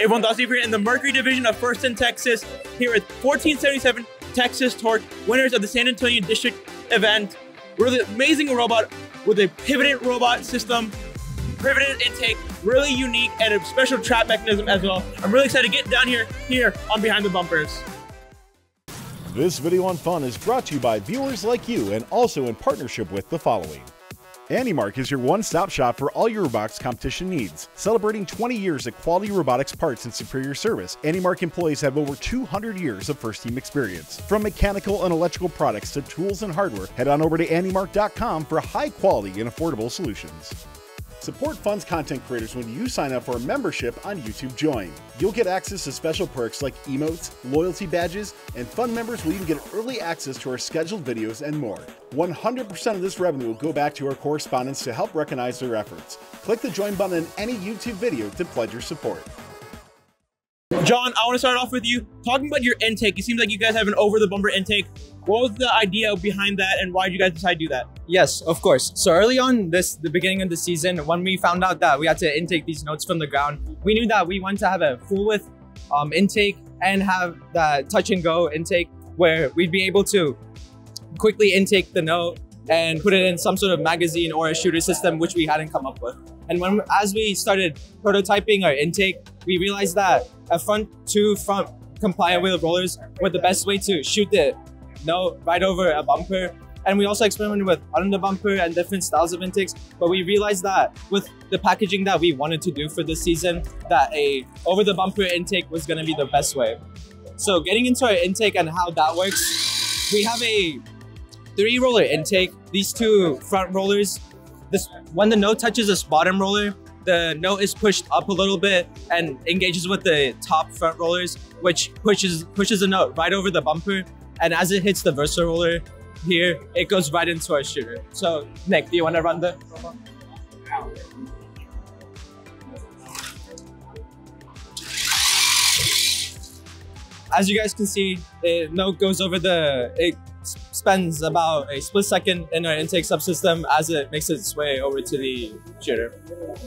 Everyone Dawson here in the Mercury division of First in Texas, here with 1477 Texas Torque, winners of the San Antonio District event. Really amazing robot with a pivoted robot system, pivoted intake, really unique, and a special trap mechanism as well. I'm really excited to get down here, here on Behind the Bumpers. This video on fun is brought to you by viewers like you and also in partnership with the following. AndyMark is your one-stop shop for all your robotics competition needs. Celebrating 20 years of quality robotics parts and superior service, AndyMark employees have over 200 years of first-team experience. From mechanical and electrical products to tools and hardware, head on over to AndyMark.com for high-quality and affordable solutions. Support Fun's content creators when you sign up for a membership on YouTube Join. You'll get access to special perks like emotes, loyalty badges, and Fun members will even get early access to our scheduled videos and more. 100% of this revenue will go back to our correspondents to help recognize their efforts. Click the join button in any YouTube video to pledge your support. John, I want to start off with you talking about your intake. It seems like you guys have an over the bumper intake. What was the idea behind that, and why did you guys decide to do that? Yes, of course. So early on this the beginning of the season, when we found out that we had to intake these notes from the ground, we knew that we wanted to have a full width um, intake and have that touch and go intake where we'd be able to quickly intake the note and put it in some sort of magazine or a shooter system, which we hadn't come up with. And when as we started prototyping our intake, we realized that a front two front compliant wheel rollers were the best way to shoot the note right over a bumper and we also experimented with under the bumper and different styles of intakes. But we realized that with the packaging that we wanted to do for this season, that a over the bumper intake was going to be the best way. So getting into our intake and how that works, we have a three roller intake. These two front rollers, this when the note touches this bottom roller, the note is pushed up a little bit and engages with the top front rollers, which pushes pushes the note right over the bumper. And as it hits the Versa roller, here, it goes right into our shooter. So, Nick, do you want to run the? As you guys can see, the note goes over the, it spends about a split second in our intake subsystem as it makes its way over to the shooter.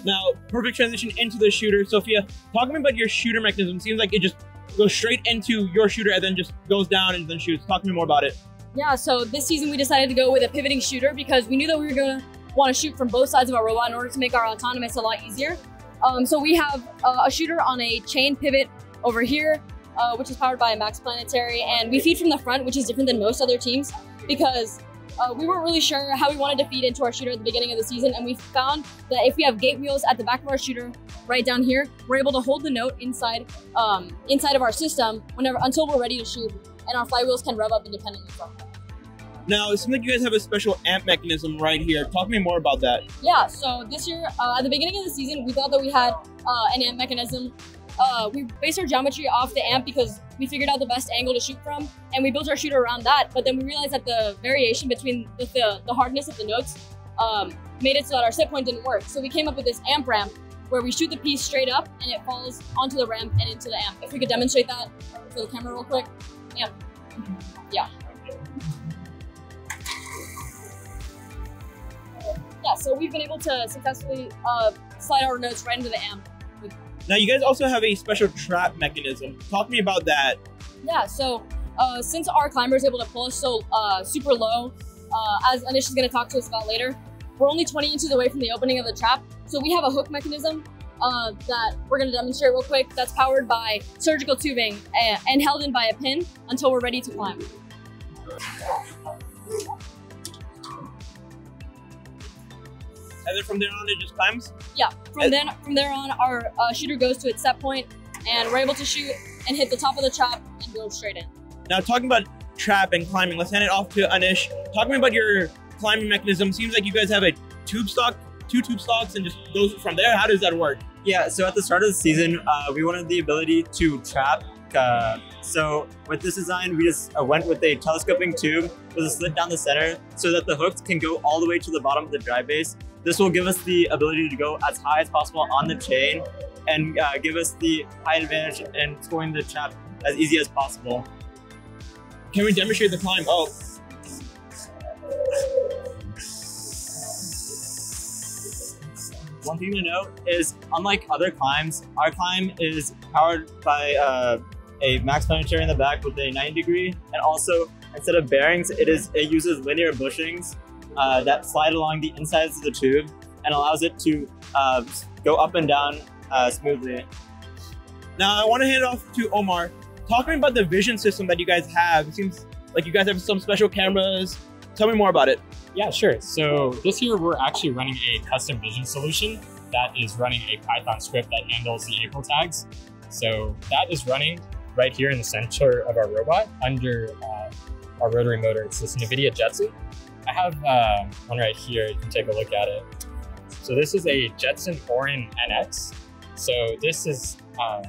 Now, perfect transition into the shooter. Sophia, talk to me about your shooter mechanism. Seems like it just goes straight into your shooter and then just goes down and then shoots. Talk to me more about it. Yeah, so this season we decided to go with a pivoting shooter because we knew that we were going to want to shoot from both sides of our robot in order to make our autonomous a lot easier. Um, so we have uh, a shooter on a chain pivot over here, uh, which is powered by a Max Planetary, and we feed from the front, which is different than most other teams because uh, we weren't really sure how we wanted to feed into our shooter at the beginning of the season, and we found that if we have gate wheels at the back of our shooter, right down here, we're able to hold the note inside um, inside of our system whenever until we're ready to shoot and our flywheels can rev up independently from them. Now, it seems like you guys have a special amp mechanism right here. Talk to me more about that. Yeah, so this year, uh, at the beginning of the season, we thought that we had uh, an amp mechanism. Uh, we based our geometry off the amp because we figured out the best angle to shoot from, and we built our shooter around that. But then we realized that the variation between the, the, the hardness of the notes um, made it so that our set point didn't work. So we came up with this amp ramp where we shoot the piece straight up and it falls onto the ramp and into the amp. If we could demonstrate that for the camera real quick. Yeah. Yeah. Yeah, so we've been able to successfully uh, slide our notes right into the amp. Now, you guys also have a special trap mechanism. Talk to me about that. Yeah, so uh, since our climber is able to pull us so uh, super low, uh, as Anish is going to talk to us about later, we're only 20 inches away from the opening of the trap. So we have a hook mechanism uh, that we're going to demonstrate real quick that's powered by surgical tubing and, and held in by a pin until we're ready to climb. And then from there on, it just climbs? Yeah, from then from there on, our uh, shooter goes to its set point, and we're able to shoot and hit the top of the trap and go straight in. Now, talking about trap and climbing, let's hand it off to Anish. Talk to me about your climbing mechanism. Seems like you guys have a tube stock, two tube stocks, and just goes from there. How does that work? Yeah, so at the start of the season, uh, we wanted the ability to trap. Uh, so with this design, we just uh, went with a telescoping tube with a slit down the center so that the hooks can go all the way to the bottom of the drive base. This will give us the ability to go as high as possible on the chain and uh, give us the high advantage in scoring the trap as easy as possible. Can we demonstrate the climb? Oh. One thing to note is, unlike other climbs, our climb is powered by uh, a max planetary in the back with a 90 degree, and also instead of bearings, it is it uses linear bushings uh, that slide along the insides of the tube and allows it to uh, go up and down uh, smoothly. Now I want to hand it off to Omar. Talking about the vision system that you guys have, it seems like you guys have some special cameras. Tell me more about it. Yeah, sure. So this year we're actually running a custom vision solution that is running a Python script that handles the April tags. So that is running right here in the center of our robot under uh, our rotary motor. It's this NVIDIA Jetson. I have uh, one right here. You can take a look at it. So this is a Jetson Orin NX. So this is um,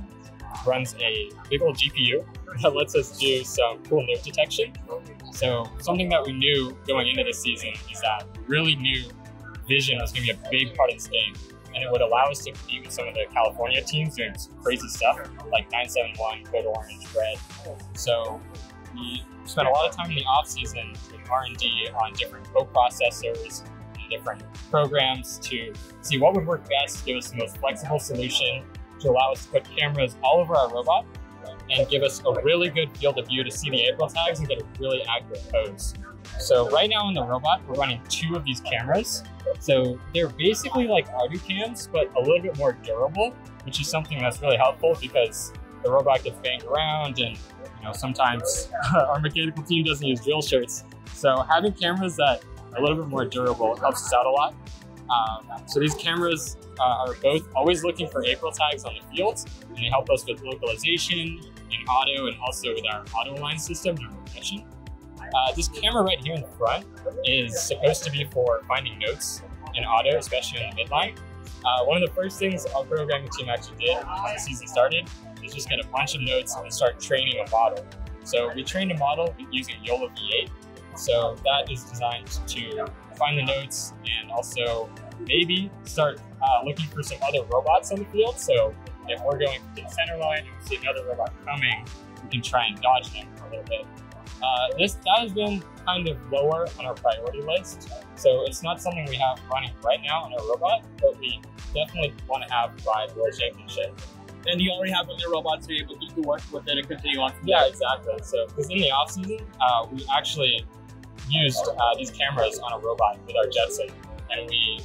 runs a big old GPU that lets us do some cool note detection. So something that we knew going into the season is that really knew vision was going to be a big part of this game. And it would allow us to compete with some of the California teams doing some crazy stuff like 971, Code Orange, Red. So we spent a lot of time in the off season with R&D on different co-processors and different programs to see what would work best give us the most flexible solution to allow us to put cameras all over our robot and give us a really good field of view to see the April tags and get a really accurate pose. So right now in the robot, we're running two of these cameras. So they're basically like Arducams, but a little bit more durable, which is something that's really helpful because the robot gets banged around and you know sometimes our mechanical team doesn't use drill shirts. So having cameras that are a little bit more durable helps us out a lot. Um, so these cameras uh, are both always looking for April tags on the field, and they help us with localization in auto and also with our auto line system during regression. Uh, this camera right here in the front is supposed to be for finding notes in auto, especially in the midline. Uh, one of the first things our programming team actually did when the season started is just get a bunch of notes and start training a model. So we trained a model using YOLO V8. So that is designed to find the notes and also maybe start uh, looking for some other robots on the field. So if we're going to the center line and we see another robot coming, we can try and dodge them a little bit. Uh, this that has been kind of lower on our priority list, so it's not something we have running right now on our robot, but we definitely want to have by the World Championship. And you already have other robots to be able to work with it and continue on. Yeah, exactly. So, because in the off season, uh, we actually used uh, these cameras on a robot with our Jetson, and we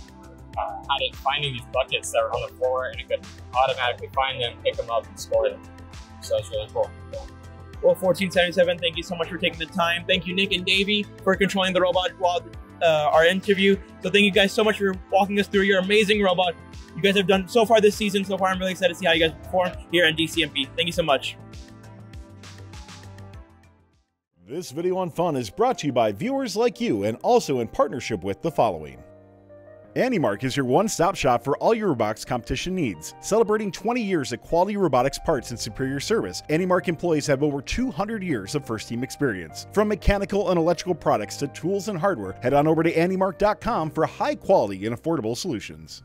uh, had it finding these buckets that were on the floor, and it could automatically find them, pick them up, and score them. So that's really cool. Well, 1477, thank you so much for taking the time. Thank you, Nick and Davey, for controlling the robot while uh, our interview. So thank you guys so much for walking us through your amazing robot. You guys have done so far this season. So far, I'm really excited to see how you guys perform here in DCMP. Thank you so much. This video on fun is brought to you by viewers like you and also in partnership with the following. AndyMark is your one-stop shop for all your robotics competition needs. Celebrating 20 years of quality robotics parts and superior service, AndyMark employees have over 200 years of first-team experience. From mechanical and electrical products to tools and hardware, head on over to andymark.com for high-quality and affordable solutions.